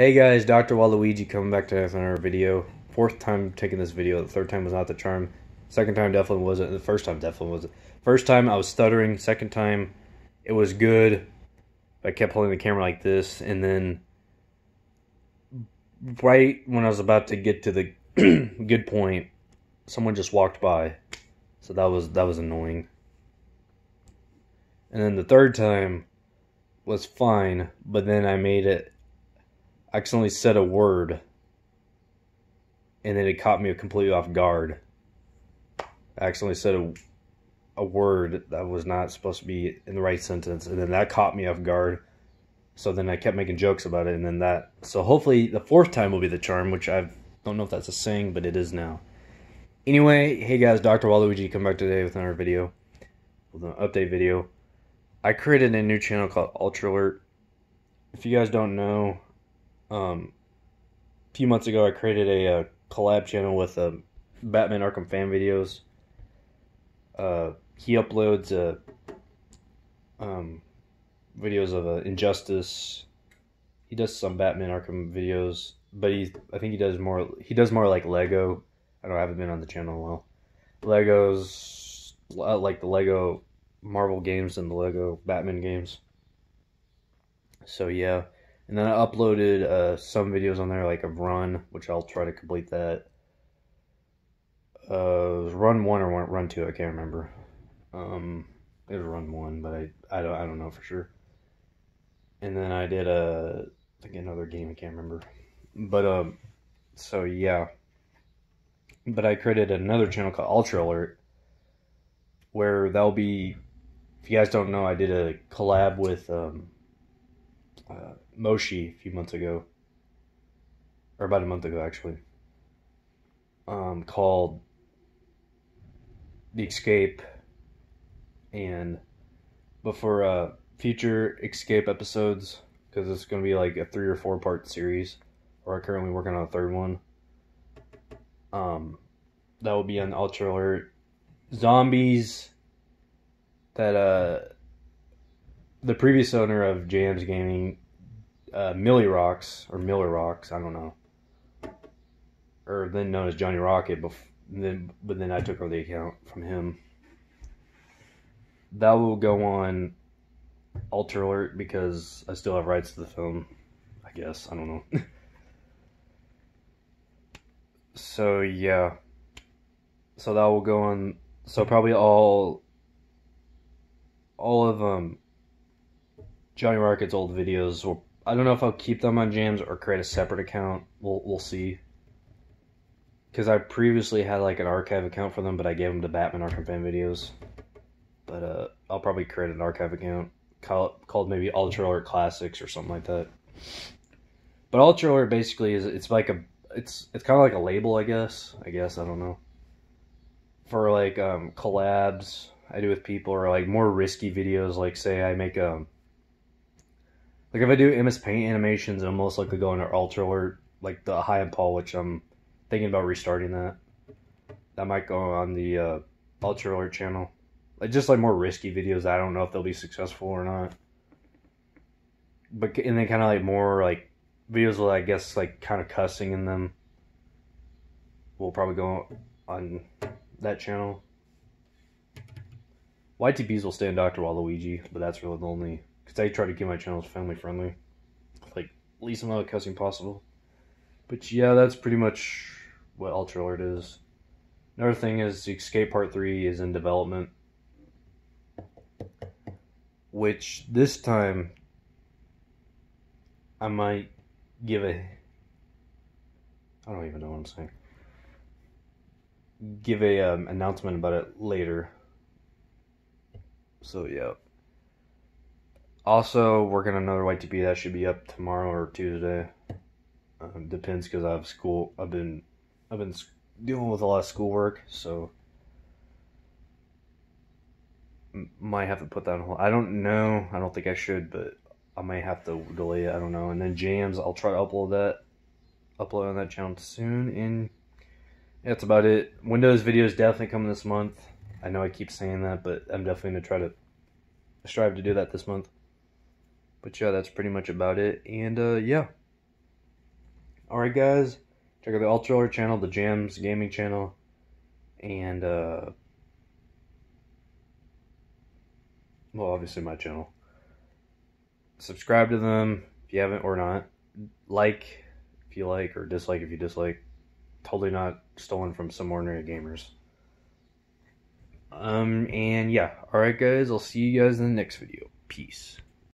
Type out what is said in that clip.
Hey guys, Dr. Waluigi coming back to another video. Fourth time taking this video. The third time was not the charm. Second time definitely wasn't. The first time definitely wasn't. First time I was stuttering. Second time it was good. I kept holding the camera like this, and then right when I was about to get to the good point, someone just walked by. So that was that was annoying. And then the third time was fine, but then I made it accidentally said a word and then it caught me completely off guard. I accidentally said a, a word that was not supposed to be in the right sentence, and then that caught me off guard. So then I kept making jokes about it, and then that. So hopefully the fourth time will be the charm, which I don't know if that's a saying, but it is now. Anyway, hey guys, Dr. Waluigi come back today with another video, with an update video. I created a new channel called Ultra Alert. If you guys don't know, um, a few months ago, I created a, a collab channel with uh, Batman Arkham fan videos. Uh, he uploads uh, um, videos of uh, Injustice. He does some Batman Arkham videos, but he I think he does more. He does more like Lego. I don't I haven't been on the channel in a while. Legos, uh, like the Lego Marvel games and the Lego Batman games. So yeah. And then I uploaded uh, some videos on there, like a run, which I'll try to complete that. Uh, run one or run two, I can't remember. Um, it was run one, but I, I don't I don't know for sure. And then I did a I think another game I can't remember, but um, so yeah. But I created another channel called Ultra Alert, where that'll be. If you guys don't know, I did a collab with um, uh, Moshi a few months ago, or about a month ago actually, um, called The Escape, and but for uh, future Escape episodes, because it's going to be like a three or four part series, or I'm currently working on a third one. Um, that will be on Ultra Alert. Zombies that uh the previous owner of Jams Gaming, uh, Millie Rocks or Miller Rocks, I don't know, or then known as Johnny Rocket. Before, then, but then I took over the account from him. That will go on Ultra Alert because I still have rights to the film. I guess I don't know. so yeah, so that will go on. So probably all all of um Johnny Rocket's old videos. Will, I don't know if I'll keep them on Jams or create a separate account. We'll we'll see. Because I previously had like an archive account for them, but I gave them to Batman Arkham fan videos. But uh, I'll probably create an archive account call, called maybe Ultra Alert Classics or something like that. But Ultra Alert basically is it's like a it's it's kind of like a label, I guess. I guess I don't know. For like um, collabs I do with people or like more risky videos, like say I make a um, like if I do MS Paint animations, I'm most likely going to Ultra Alert, like the high Paul, which I'm thinking about restarting that. That might go on the uh, Ultra Alert channel. Like just like more risky videos. I don't know if they'll be successful or not. But and then kind of like more like videos with I guess like kind of cussing in them. Will probably go on that channel. YTPs will stay in Dr. Waluigi, but that's really the only because I try to keep my channels family friendly, like least amount of cussing possible. But yeah, that's pretty much what Ultra Alert is. Another thing is Escape Part 3 is in development. Which this time I might give a I don't even know what I'm saying. Give a um, announcement about it later. So yeah. Also, working on another YTP that should be up tomorrow or Tuesday. Um, depends because I have school. I've been I've been dealing with a lot of schoolwork, so might have to put that on hold. I don't know. I don't think I should, but I might have to delay it. I don't know. And then jams, I'll try to upload that, upload on that channel soon. And that's about it. Windows videos definitely coming this month. I know I keep saying that, but I'm definitely gonna try to strive to do that this month. But yeah, that's pretty much about it. And uh, yeah. Alright, guys. Check out the Ultra channel, the Jams Gaming channel, and, uh, well, obviously my channel. Subscribe to them if you haven't or not. Like if you like, or dislike if you dislike. Totally not stolen from some ordinary gamers. Um, and yeah, alright, guys, I'll see you guys in the next video. Peace.